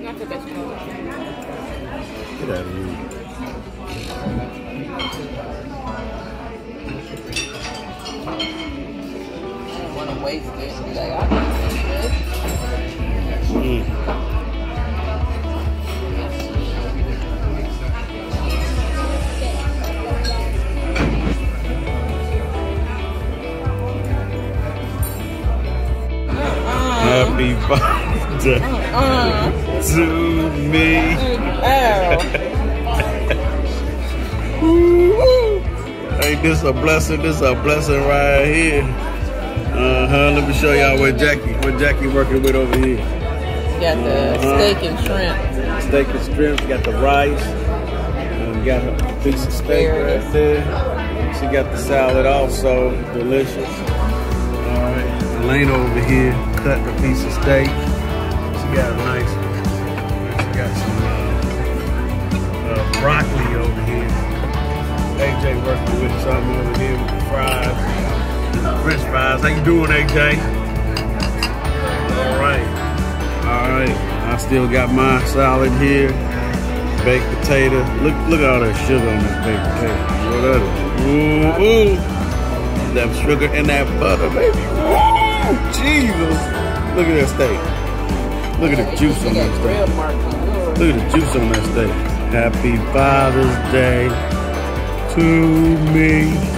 Not the best one. Get out of here. I don't want to waste it. Be like, I can eat this. Mm. Happy birthday Uh, to me. oh. Ain't this a blessing? This a blessing right here. Uh huh. Let me show y'all what Jackie, what Jackie working with over here. Got the Uh-huh. steak and shrimp. Steak and shrimp. Got the rice. And got a piece of steak right there. She got the salad also. Delicious. All right. Elena over here cut a piece of steak. She got a nice. Got some uh, uh, broccoli over here. AJ working with something over here with the fries. French fries. How you doing, AJ? All right. All right. I still got my salad here. Baked potato. Look look at all that sugar on this baked potato. What that is? Ooh, ooh. That sugar and that butter, baby. Ooh, Jesus. Look at that steak. Look at the juice on that steak. Look at the juice on that steak. Happy Father's Day to me.